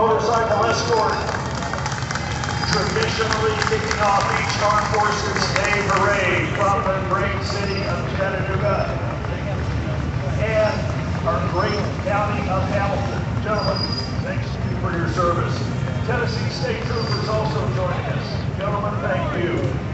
motorcycle escort. Traditionally kicking off each Armed Forces Day Parade from the great city of Chattanooga and our great county of Hamilton. Gentlemen, thanks you for your service. Tennessee State Troopers also joining us. Gentlemen, thank you.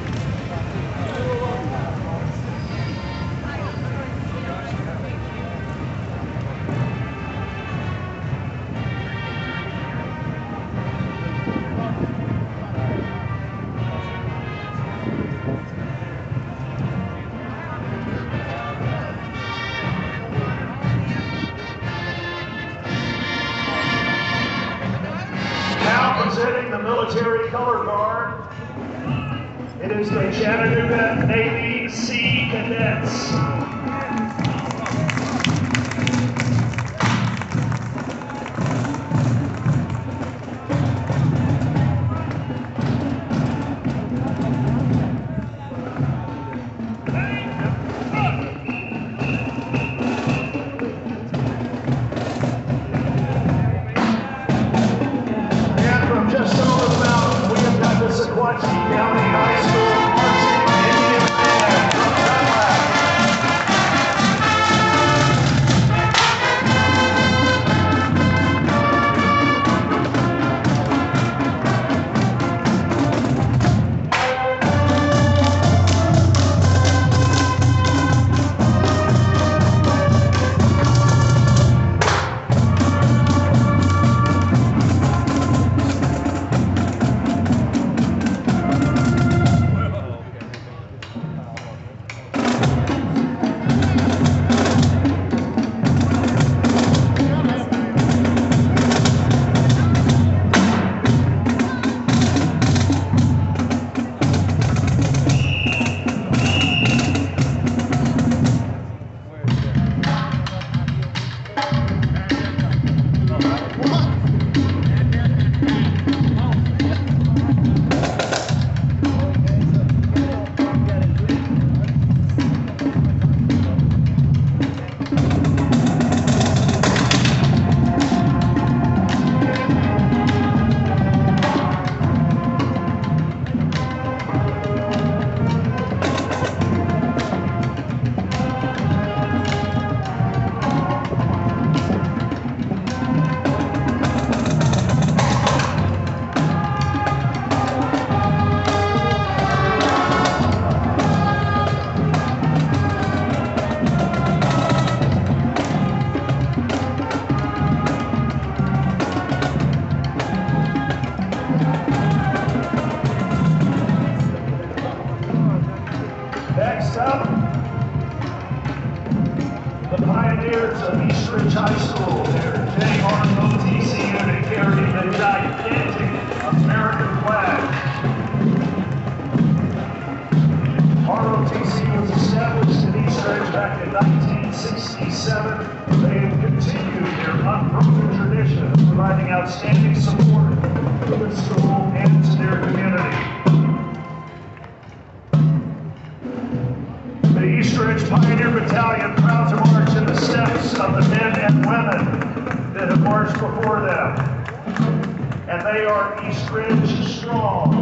And they are East Ridge strong.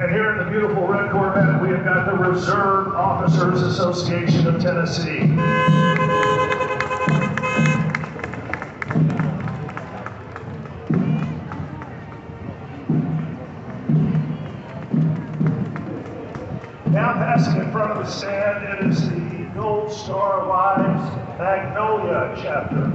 And here in the beautiful red Corvette, we have got the Reserve Officers Association Tennessee. Now passing in front of the stand, it is the Gold Star Wives Magnolia chapter.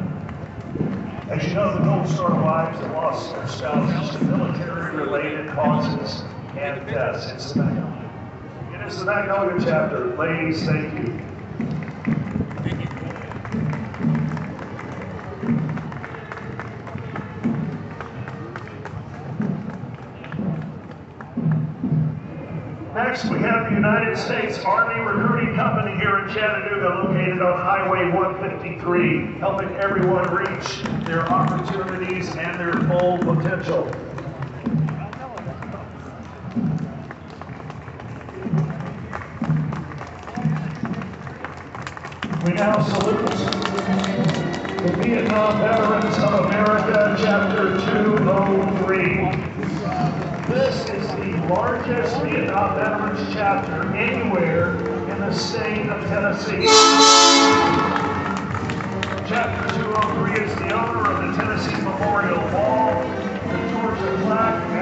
As you know, the Gold Star Wives have lost their spouses to military-related causes and deaths. It's the Magnolia. It is the Magnolia chapter. Ladies, thank you. United States Army Recruiting Company here in Chattanooga, located on Highway 153, helping everyone reach their opportunities and their full potential. We now salute the Vietnam Veterans of America, Chapter 203. This is largest Vietnam Veterans chapter anywhere in the state of Tennessee. Chapter 203 is the owner of the Tennessee Memorial Wall, the Georgia plaque,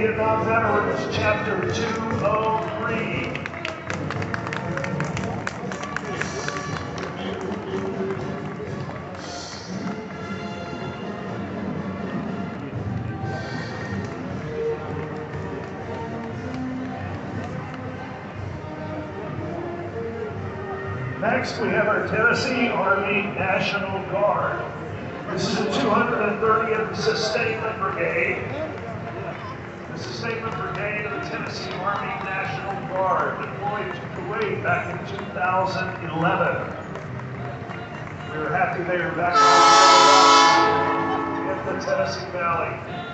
Vietnam Veterans, Chapter 203. Next, we have our Tennessee Army National Guard. This is the 230th Sustainment Brigade. The Sustainment Brigade of the Tennessee Army National Guard deployed to Kuwait back in 2011. We are happy they are back in the Tennessee Valley.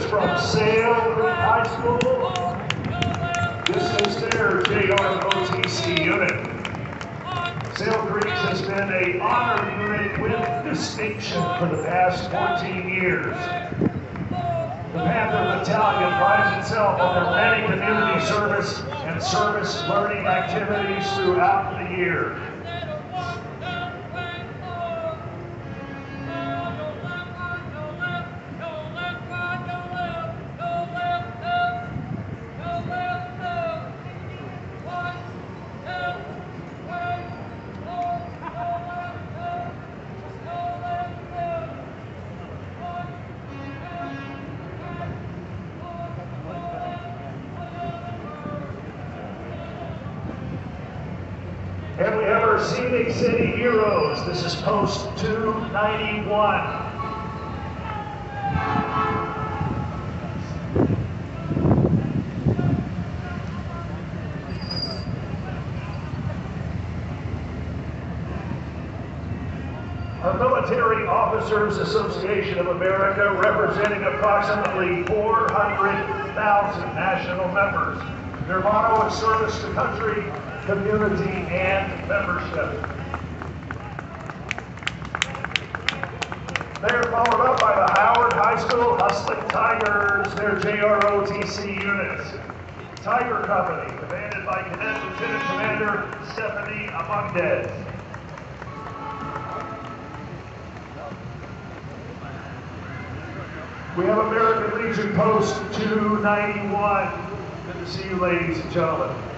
From Sale High School. This is their JROTC unit. Sale Creek has been a honor unit with distinction for the past 14 years. The Panther Battalion prides itself on their many community service and service learning activities throughout the year. Scenic City Heroes. This is Post 291. Our Military Officers Association of America, representing approximately 400,000 national members. Their motto is service to country, community, and membership. They are followed up by the Howard High School Hustling Tigers, their JROTC units. Tiger Company, commanded by Cadet Lieutenant Commander Stephanie Amundez. We have American Legion Post 291. Good to see you, ladies and gentlemen.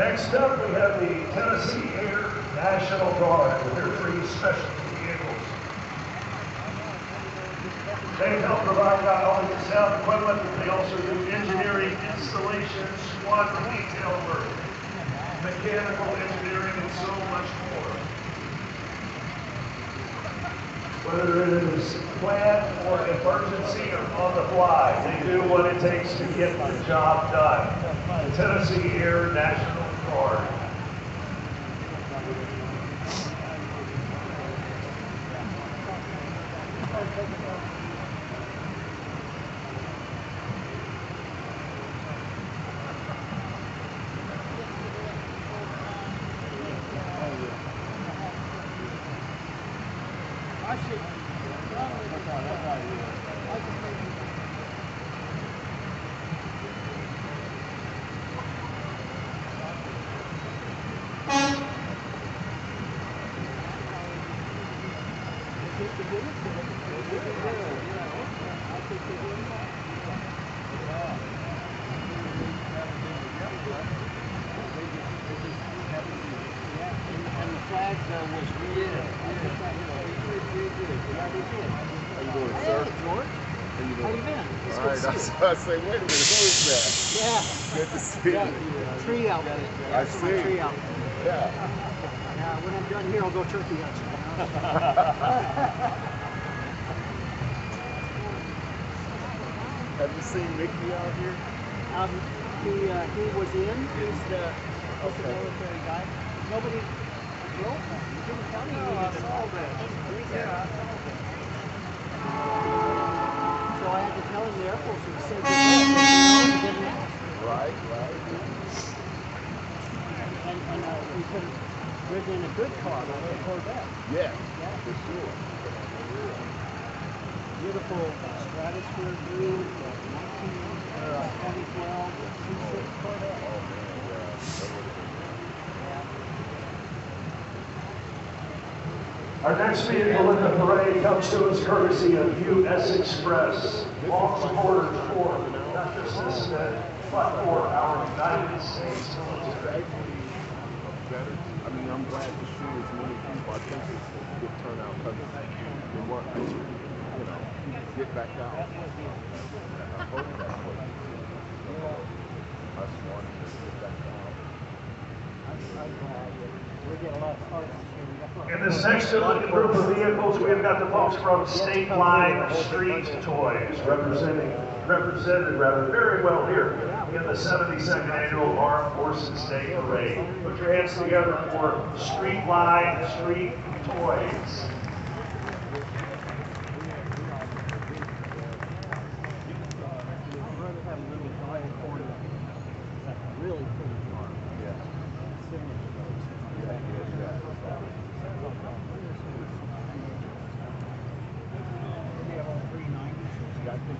Next up, we have the Tennessee Air National Guard with their three specialty vehicles. They help provide not only the sound equipment, but they also do engineering, installation, squadron detail work, mechanical engineering, and so much more. whether it is planned or emergency or on the fly. They do what it takes to get the job done. The Tennessee Air National Guard. And the flag uh, was real. How you doing, sir? Hey, George. How you How you doing? been? It's All good right, that's what I say. Wait a minute, who is that? Yeah. Good to see Yeah. you. Tree out. I That's my see. tree out. Yeah. Yeah, when I'm done here, I'll go turkey hunting. Have you seen Mickey out here? Um, he, uh, he was in. He's the, he's the Okay. military guy. Nobody drove him. He didn't tell me he needed a So I had to tell him the Air Force would him back. He didn't ask. Right, right. And, and uh, we could have ridden in a good car like a Corvette. Yeah, Yeah. for sure. Beautiful stratosphere green, the 19, 2012, the C6 Corvette. Oh man, yeah. That would've been- Our next vehicle in the parade comes to us courtesy of US Express, long supporters for not just this event, but for our United States military. better. I mean, I'm glad to see as many people. I think it's a good turnout because they want to, you know, get back out. I hope that's what you know, us wanting to get back out. In this next group of vehicles, we've got the folks from State Line Street Toys representing, represented rather very well here in the 72nd Annual Armed Forces Day Parade. Put your hands together for State Line Street Toys. I'd rather have a little guy in corner. That's a really pretty car. Yeah. Signature votes. Yeah, yeah, yeah. We have all three nineties. Yeah, I think that's what popular thing is. That's my my uncle. The yellow.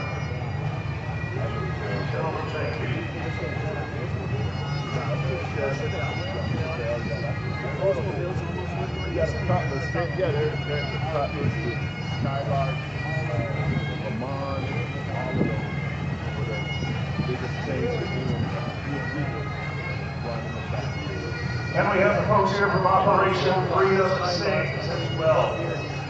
yeah, they're, they're the the Skylark, Lamont, all of those were the biggest people the factory. And we have the folks here from Operation Freedom Sings as well.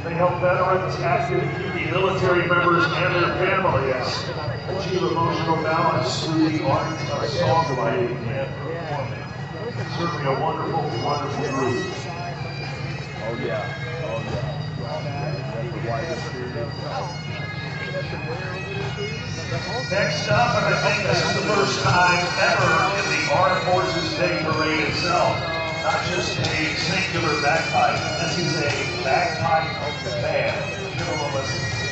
They help veterans, active duty military members, and their families achieve emotional balance through the art of songwriting and performing. Certainly a wonderful, wonderful group. Oh, yeah, oh, yeah. That's the whitest period. Next up, and I think this is the first time ever in the Armed Forces Day Parade itself, not just a singular bagpipe, this is a bagpipe band. Give them a listen.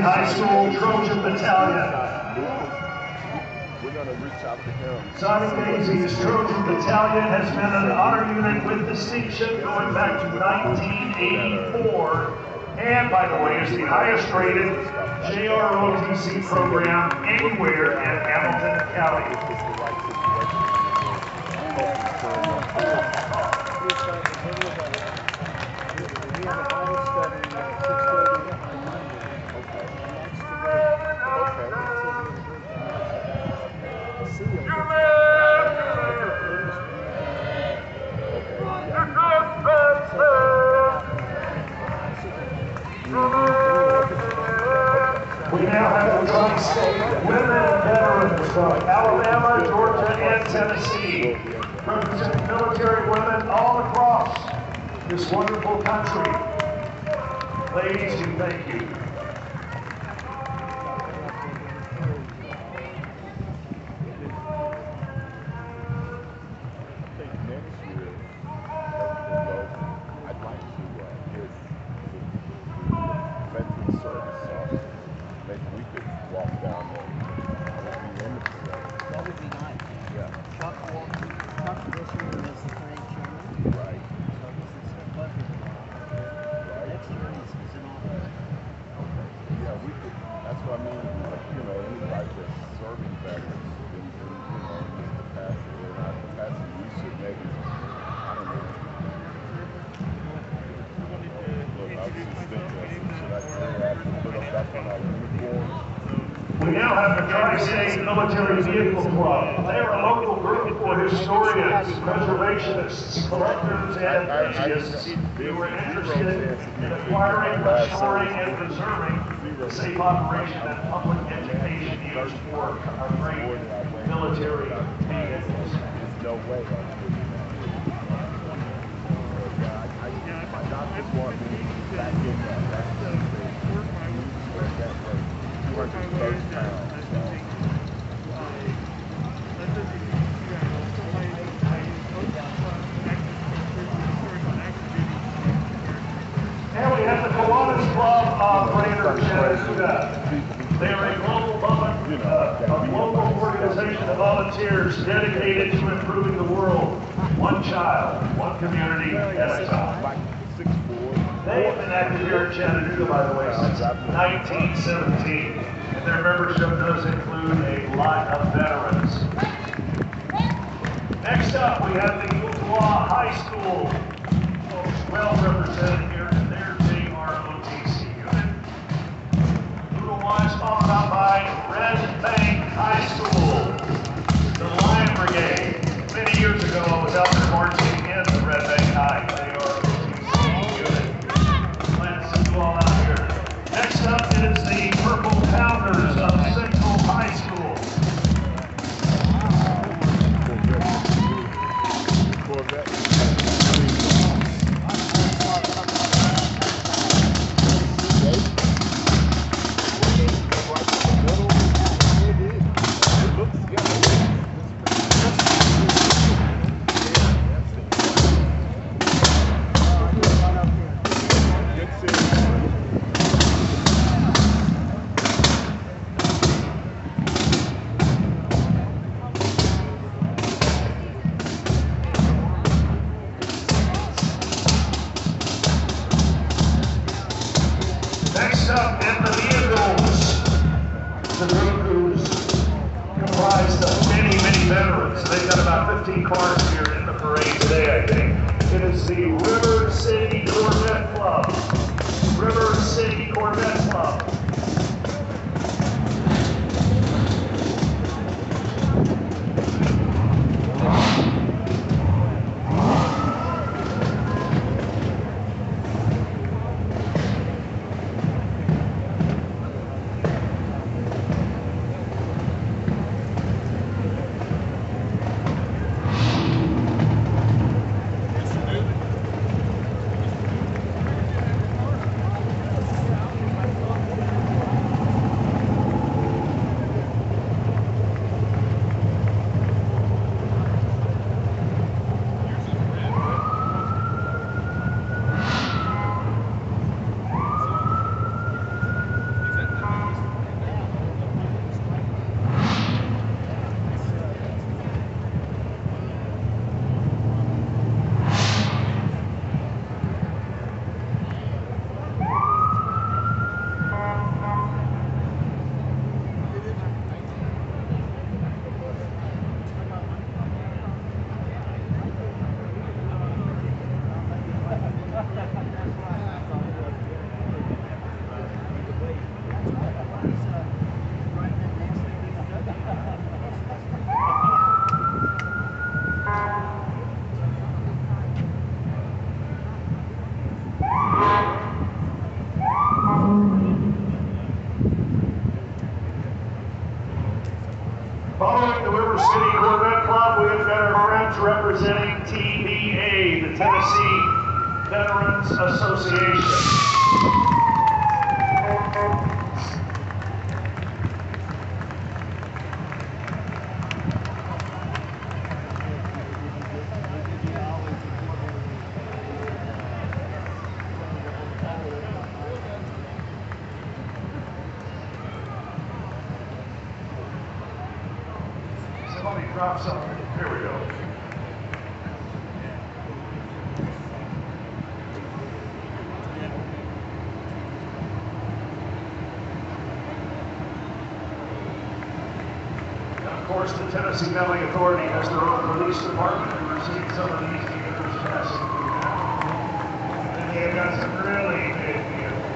High School Trojan Battalion. We're gonna reach out to him. Sonny Daisy's Trojan Battalion has been an honor unit with distinction going back to 1984, and by the way, is the highest rated JROTC program anywhere in Hamilton County. If tri-state women veterans from Alabama, Georgia, and Tennessee, representing military women all across this wonderful country. Ladies, we thank you. Military Vehicle Club. They are a local group for historians, preservationists, collectors, and enthusiasts who are interested in acquiring, restoring, and preserving the safe operation and public education used for our great military vehicles. No way back in that, that's the thing. Two hundred thirty pounds, so. And we have the Kiwanis Club of Greater Chattanooga. They are a global, uh, a global organization of volunteers dedicated to improving the world, one child, one community at a time. They have been active here in Chattanooga, by the way, since 1917, and their membership does include a lot of veterans. Next up, we have the Umpqua High School, well represented here by Red Bank High School, the Lion Brigade. Many years ago, I was out there marching in the Red Bank High representing TVA, the Tennessee Veterans Association. Somebody drop something. Here we go. And of course, the Tennessee Valley Authority has their own police department who received some of these vehicles passing through now. And they've got some really big vehicles.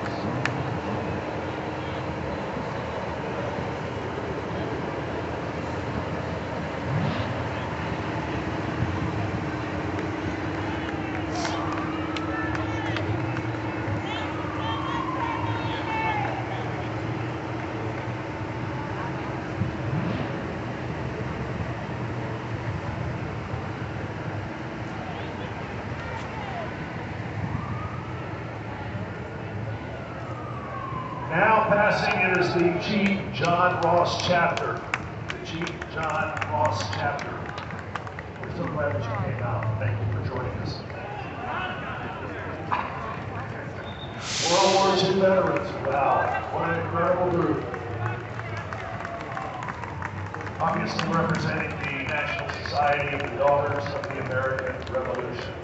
Now passing it is the Chief John Ross chapter. The Chief John Ross chapter. We're so glad that you came out. Thank you for joining us. World War II veterans. Wow, what an incredible group. Obviously representing the National Society of the Daughters of the American Revolution.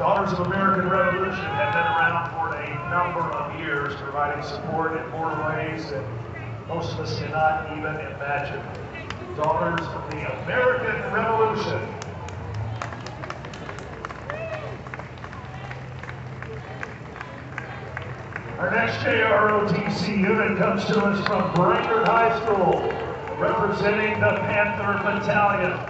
Daughters of American Revolution have been around for a number of years, providing support in more ways than most of us cannot even imagine. Daughters of the American Revolution. Our next JROTC unit comes to us from Brainerd High School, representing the Panther Battalion.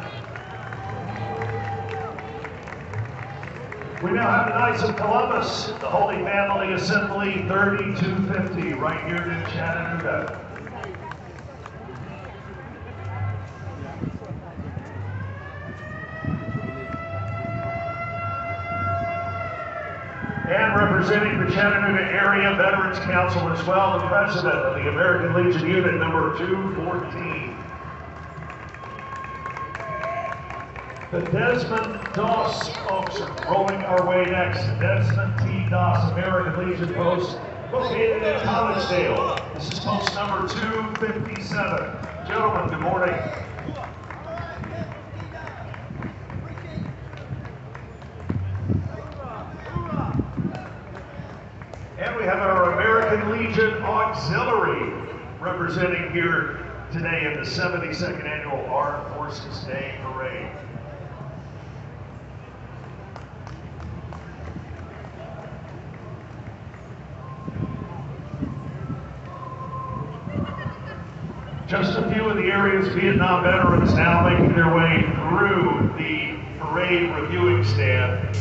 We now have the Knights of Columbus, the Holy Family Assembly 3250, right here in Chattanooga. And representing the Chattanooga Area Veterans Council as well, the President of the American Legion Unit number 214. The Desmond Doss are rolling our way next. Desmond T. Doss, American Legion Post, located in Collegedale. This is post number 257. Gentlemen, good morning. And we have our American Legion Auxiliary representing here today in the 72nd Annual Armed Forces Day Parade. Just a few of the area's Vietnam veterans now making their way through the parade reviewing stand.